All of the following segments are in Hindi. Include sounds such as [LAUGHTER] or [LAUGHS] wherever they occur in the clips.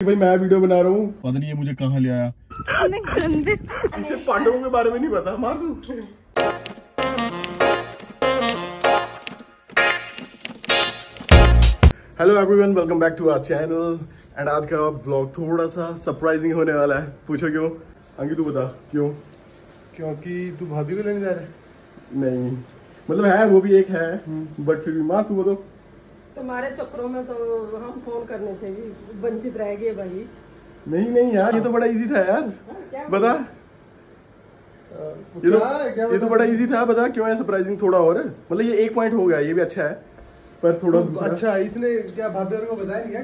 भाई मैं वीडियो बना रहा हूँ। पता नहीं ये मुझे कहाँ ले आया। गंदे। इसे पांडवों के बारे में नहीं पता मार दूँ? Hello everyone welcome back to our channel and आज का व्लॉग थोड़ा सा सरप्राइजिंग होने वाला है। पूछो क्यों? अंकित तू बता क्यों? क्योंकि तू भाभी को लेने जा रहा है। नहीं। मतलब है वो भी एक है बट फिर भी माँ तू बताओ तुम्हारे चक्रों में तो हम फ़ोन करने से भी वंचित रह गए भाई। नहीं नहीं यार ये तो बड़ा इजी था यार। क्या बता। ये तो है? ये तो बड़ा इजी था बता क्यों है सरप्राइजिंग थोड़ा और? मतलब ये एक पॉइंट हो गया ये भी अच्छा है। पर थोड़ा दूसरा। अच्छा इसने क्या भाभी और को बताया नहीं?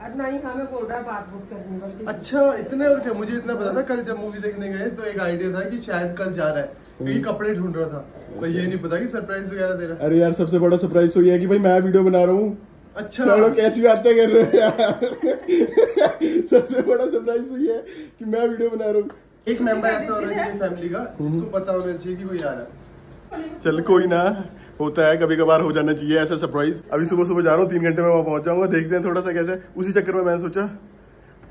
अरे नहीं हमें बोल रहा है बात बुत करनी बल्कि अच्छा इतने और क्या? मुझे इतना पता था कल जब मूवी देखने गए तो एक आइडिया था कि शायद कल जा रहा है। क्योंकि कपड़े ढूंढ रहा था। तो ये नहीं पता कि सरप्राइज़ वगैरह दे रहा अरे यार सबसे बड़ा सरप्राइज़ तो ये है कि भाई मैं वीडियो बना रहा हूँ। अच्छा। चलो कैसी बातें कर रहे हो यार? सबसे बड़ा सरप्राइज़ तो ये है कि मैं वीडियो बना रहा हूँ। एक मेंबर ऐसा होना चाहिए फैमिली का जिसको पता होना चाहिए कि कोई आ रहा है। चल कोई ना। होता है कभी कभार हो जाना चाहिए ऐसा सरप्राइज़ अभी सुबह सुबह जा रहा हूँ तीन घंटे में वहाँ पहुँच जाऊँगा देखते हैं थोड़ा सा कैसे। उसी चक्कर में मैंने सोचा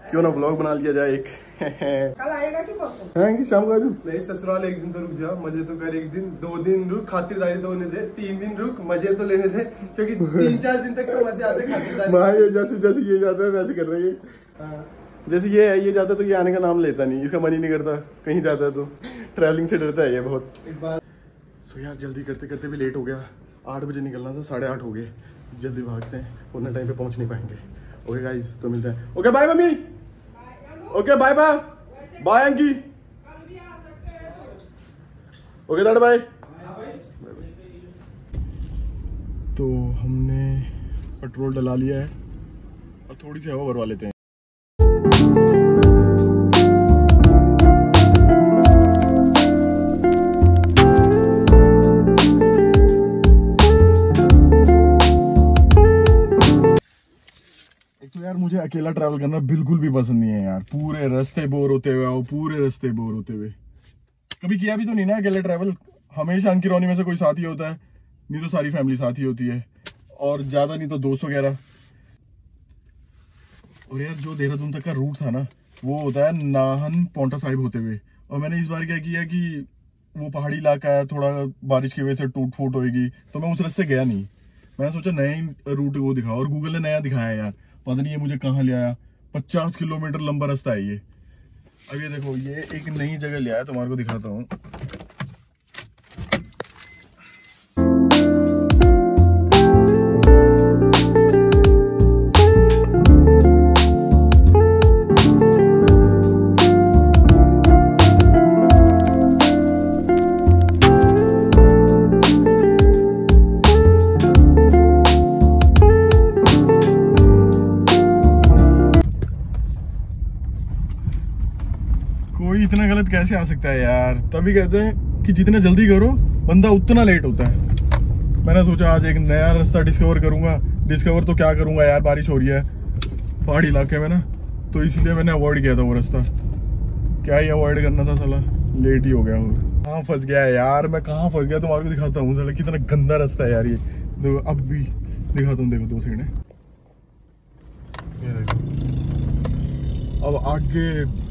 क्यों ना ब्लॉग बना लिया जाए एक? कल आएगा कि परसों? शाम को नहीं ससुराल एक दिन तो रुक जा मज़े तो कर एक दिन दो दिन रुक खातिरदारी तो होने दे तीन दिन रुक मज़े तो लेने दे क्योंकि तीन चार दिन तक तो मज़े आते खातिरदारी। माँ जैसे जैसे ये जाता है वैसे कर रही है। हाँ। जैसे ये है ये जाता तो ये आने का नाम लेता नहीं इसका मन ही नहीं करता कहीं जाता है तो। ट्रैवलिंग से डरता है ये बहुत। सो यार जल्दी करते करते भी लेट हो गया। आठ बजे निकलना था साढ़े आठ हो गए। जल्दी भागते हैं उतना टाइम पे पहुँच नहीं पाएँगे। ओके गाइस तो मिलते हैं। Okay bye mummy! Okay bye bye bye Anki okay दादा बाय तो हमने पेट्रोल डला लिया है और थोड़ी सी हवा भरवा लेते हैं। अकेला ट्रैवल करना बिल्कुल भी पसंद नहीं है यार। पूरे रास्ते बोर होते हुए आओ, पूरे रास्ते बोर होते हुए। कभी किया भी तो नहीं ना अकेला ट्रैवल हमेशा अंकी रोनी में से कोई साथी होता है, नहीं तो सारी फैमिली साथ ही होती है। और ज़्यादा नहीं तो दोस्त वगैरह। और यार, जो देहरादून तक का रूट था ना, वो होता है नाहन पौंटा साहिब होते हुए। और मैंने इस बार क्या किया कि वो पहाड़ी इलाका है, थोड़ा बारिश की वजह से टूट फूट होएगी तो मैं उस रास्ते गया नहीं। मैंने सोचा ही रूट वो दिखा और गूगल ने नया दिखाया यार। पता नहीं ये मुझे कहाँ ले आया। पचास किलोमीटर लंबा रास्ता है ये। अब ये देखो, ये एक नई जगह ले आया, तुम्हारे को दिखाता हूँ। कैसे आ सकता है यार? तभी कहते हैं कि जितना जल्दी करो, बंदा उतना लेट होता है। मैंने सोचा आज एक नया रास्ता डिस्कवर करूँगा। डिस्कवर तो क्या करूँगा यार? बारिश हो रही है। पहाड़ी इलाके में ना। तो इसलिए मैंने अवॉइड किया था वो रास्ता। क्या ही अवॉइड करना था साला? लेट ही हो गया और। कहाँ फंस गया है यार? मैं कहाँ फंस गया? तुम्हारे को दिखाता हूँ सला, कितना गंदा रास्ता है यार ये। देखो, अब भी दिखाता हूँ, देखो दो सेकंड अब आगे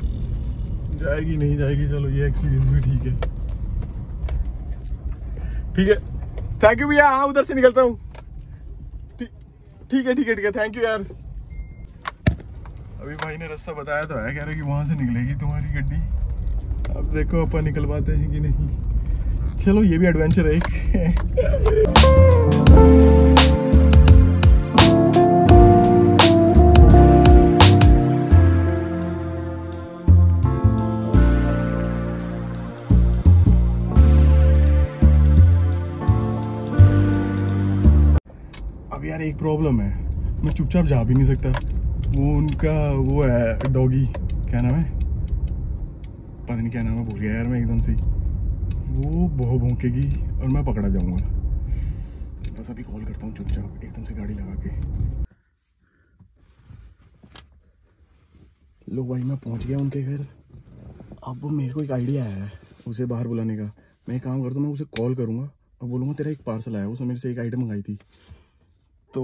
जाएगी, नहीं जाएगी, चलो ये एक्सपीरियंस भी ठीक है। ठीक है। थैंक यू भैया हाँ उधर से निकलता हूँ। ठीक है ठीक है ठीक है थैंक यू यार। अभी भाई ने रास्ता बताया तो है कह रहे कि वहाँ से निकलेगी तुम्हारी गड्डी। अब देखो, अपन निकल पाते हैं कि नहीं। चलो, ये भी एडवेंचर है। एक [LAUGHS] अब यार एक प्रॉब्लम है। मैं चुपचाप जा भी नहीं सकता। वो उनका, वो है डॉगी क्या नाम है? पता नहीं क्या नाम है, भूल गया यार मैं एकदम से। वो बहुत भौंकेगी और मैं पकड़ा जाऊँगा। बस अभी कॉल करता हूँ चुपचाप, एकदम से गाड़ी लगा के। लो भाई, मैं पहुँच गया उनके घर। अब मेरे को एक आइडिया आया है उसे बाहर बुलाने का। मैं काम करता हूँ, मैं उसे कॉल करूँगा। और बोलूँगा, तेरा एक पार्सल आया उसने मेरे से एक आइटम मंगाई थी। तो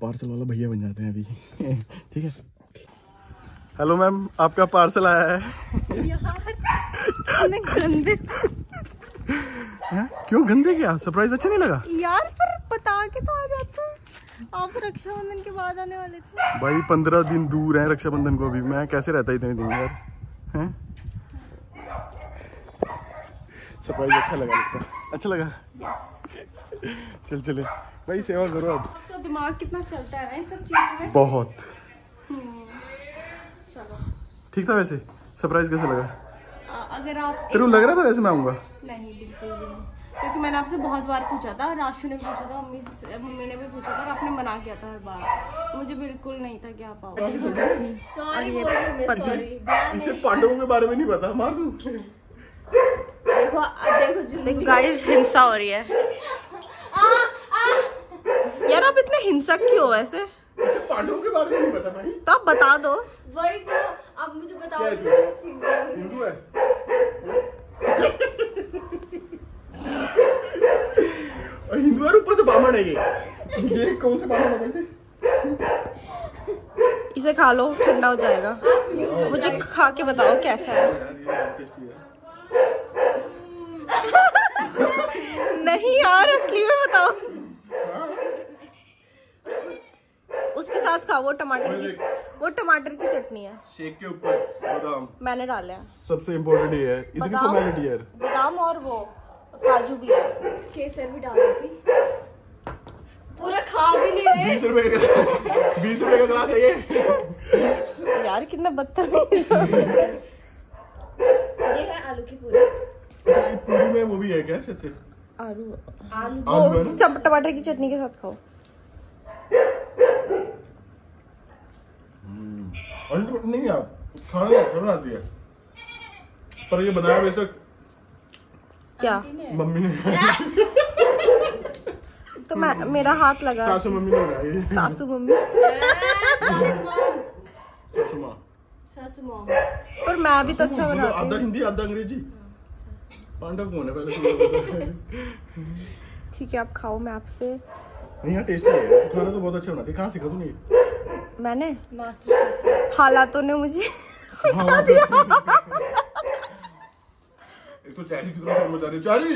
पार्सल वाला भैया बन जाते हैं अभी। [LAUGHS] ठीक है? हेलो मैम आपका पार्सल आया है। इतने गंदे। हैं? क्यों गंदे क्या? सरप्राइज़ अच्छा नहीं लगा? यार पर बता के तो आ जाते आप तो रक्षाबंधन के बाद आने वाले थे। भाई पंद्रह दिन दूर है रक्षाबंधन को अभी। मैं कैसे रहता इतने दिन यार? हैं? सरप्राइज़ अच्छा लगा लगता अच्छा लगा? चल चले। भाई सेवा करो अब। तो दिमाग कितना चलता है इन सब चीज़ों में। [LAUGHS] बहुत। हम्म, चलो। ठीक था वैसे? सरप्राइज़ कैसा लगा? आ, अगर आप तेरे को लग रहा था वैसे मैं आऊँगा? नहीं बिल्कुल भी नहीं। क्योंकि मैंने आपसे बहुत बार पूछा था राशु ने पूछा था मम्मी मम्मी ने भी पूछा था और आपने मना किया था हर बार। मुझे बिल्कुल नहीं था कि आप आओ। सॉरी बोल रही मैं सॉरी इसे पांडवों के बारे में नहीं पता मार दूँ? देखो देखो गाइस हिंसा हो रही है। [LAUGHS] आप इतने हिंसक क्यों हो वैसे? पांडवों के बारे में नहीं पता भाई। तो आप बता दो। वही तो अब मुझे बताओ क्या है जो जो? चीज़ है। हिंदू है। हिंदू और ऊपर से बामण है ये। ये कौन से है भाई इसे खा लो ठंडा हो जाएगा। मुझे खा के बताओ कैसा है। [LAUGHS] नहीं यार असली में बताओ उसके साथ खाओ वो टमाटर की वो टमाटर की चटनी है। शेक के ऊपर बादाम। मैंने डाला है। सबसे इम्पोर्टेंट ये है इतनी बादाम? फॉर्मेलिटी है। बादाम और वो काजू भी है। केसर भी डाल दी थी। पूरा खा भी नहीं रहे। बीस रुपए का बीस रुपए का ग्लास है ये। यार कितना बदतमीज। ये है आलू की पूरी। पूरी में वो भी है क्या आलू। आलू टमाटर की चटनी के साथ खाओ। अल्टीमेट नहीं यार खाना नहीं अच्छा बनाती है पर ये बनाया वैसे क्या? मम्मी ने [LAUGHS] तो मैं मेरा हाथ लगा। सासू मम्मी ने बनाया ये। सासू मम्मी? [LAUGHS] सासू मॉम सासू माँ। पर मैं भी तो अच्छा बनाती आधा हिंदी आधा अंग्रेज़ी। पांडव कौन है पहले तो। [LAUGHS] ठीक है आप खाओ मैं आपसे। नहीं यार टेस्टी है। खाना तो बहुत अच्छा बनाती है। कहाँ सीखा तूने ये? मैंने? मास्टर हालातों ने मुझे सिखा दिया। एक तो चारी की समझ आ रही है चारी!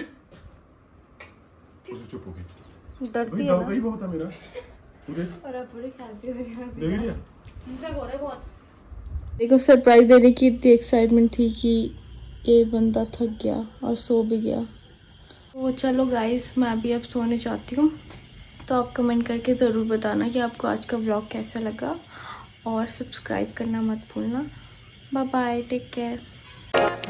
उसे चुप हो गई। डरती है ना? बहुत था मेरा। और अब पूरी खाती हुई देख लिया। मुझे हो रहा है बहुत। देखो सरप्राइज़ देने की इतनी एक्साइटमेंट थी कि ये बंदा थक गया और सो भी गया। तो चलो गाइस मैं भी अब सोने चाहती हूँ। तो आप कमेंट करके ज़रूर बताना कि आपको आज का ब्लॉग कैसा लगा और सब्सक्राइब करना मत भूलना। Bye bye take care